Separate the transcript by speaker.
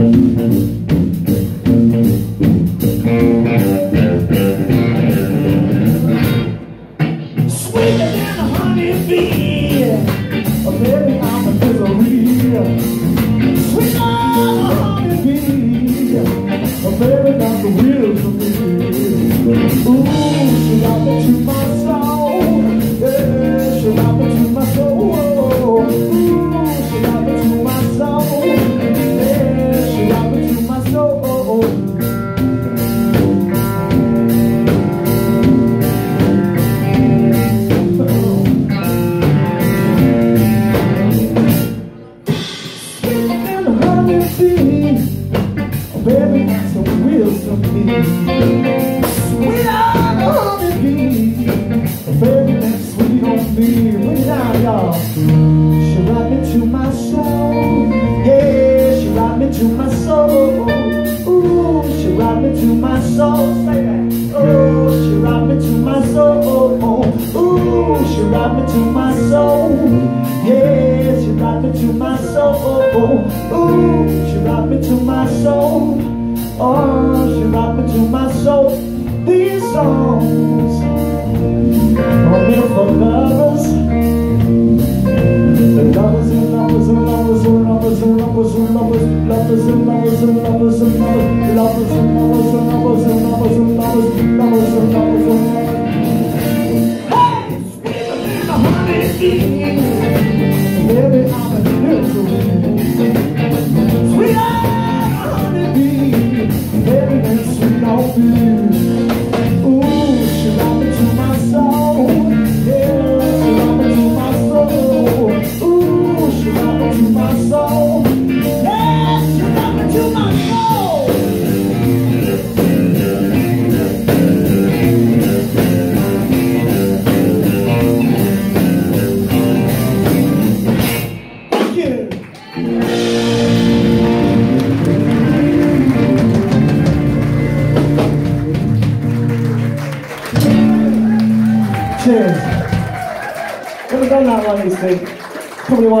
Speaker 1: Sweeter than a honeybee, baby, that's the real something. Sweet on a honeybee. Baby, that's sweet on me. Bring it y'all. She rock me to my soul. Yeah, she rock me to my soul. Ooh, she rock me to my soul. Say that. Oh, she rock me to my soul. Ooh, she rock me to my soul. Yeah, she rock me to my soul. Ooh, she rock me to my soul. Oh, she rock Cheers. Me go now one things. Probably one.